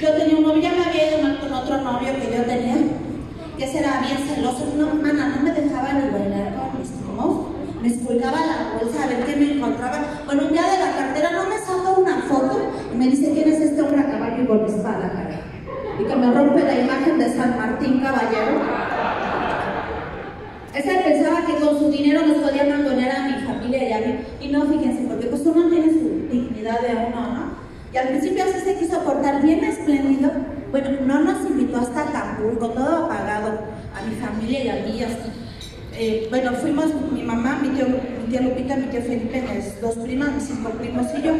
Yo tenía un novio, ya me había ido mal con otro novio que yo tenía, que ese era bien celoso. No, mana, no me dejaba ni bailar con mis primos. Me expulgaba la bolsa a ver qué me encontraba. Bueno, un día de la cartera no me saca una foto y me dice quién es este hombre a caballo y con espada, cara. Y que me rompe la imagen de San Martín Caballero. Ese pensaba que con su dinero nos podía mangonear a mi familia y a mí. Y no, fíjense, porque pues uno tiene su dignidad de uno, ¿no? Y al principio así se quiso portar bien Bueno, no nos invitó hasta Acapulco, todo apagado, a mi familia y a mí. Eh, bueno, fuimos mi mamá, mi, tío, tía Lupita, mi tío Felipe, mis dos primas, mis cinco primos y yo.